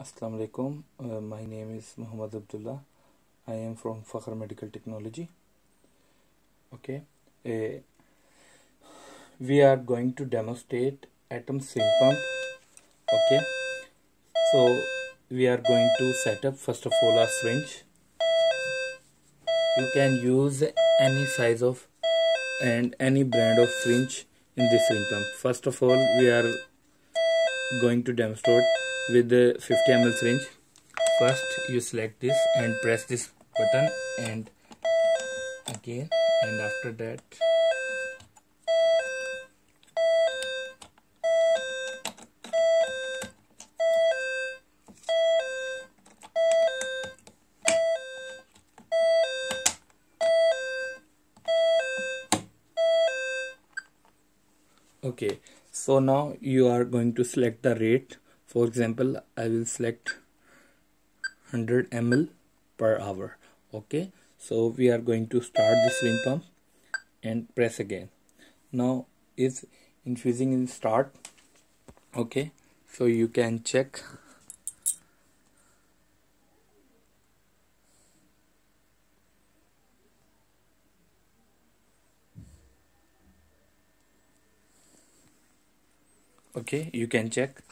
Assalamu alaikum. Uh, my name is Muhammad Abdullah. I am from Fakhar Medical Technology. Okay. Uh, we are going to demonstrate atom syringe pump. Okay. So we are going to set up first of all a syringe. You can use any size of and any brand of syringe in this syringe pump. First of all, we are going to demonstrate with the 50 ml syringe. First you select this and press this button and again and after that okay. So now you are going to select the rate for example I will select 100 ml per hour. Okay? So we are going to start this syringe pump and press again. Now is infusing in start. Okay? So you can check. Okay? You can check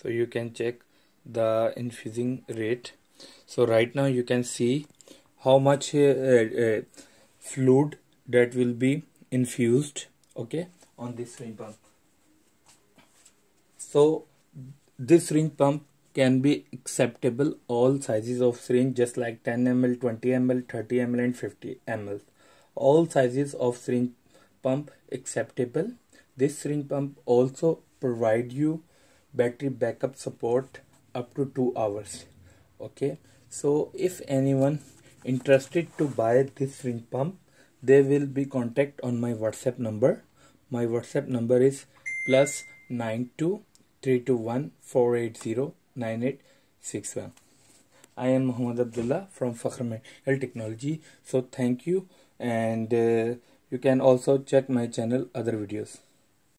so you can check the infusing rate. So right now you can see how much uh, uh, fluid that will be infused okay on this syringe pump. So this syringe pump can be acceptable all sizes of syringe just like 10 ml 20 ml 30 ml and 50 ml all sizes of syringe pump acceptable. This syringe pump also provide you battery backup support up to 2 hours. Okay? So if anyone interested to buy this syringe pump they will be contact on my whatsapp number. My whatsapp number is plus 92321 I am Muhammad Abdullah from Fakhar Medical Technology. So thank you and uh, you can also check my channel other videos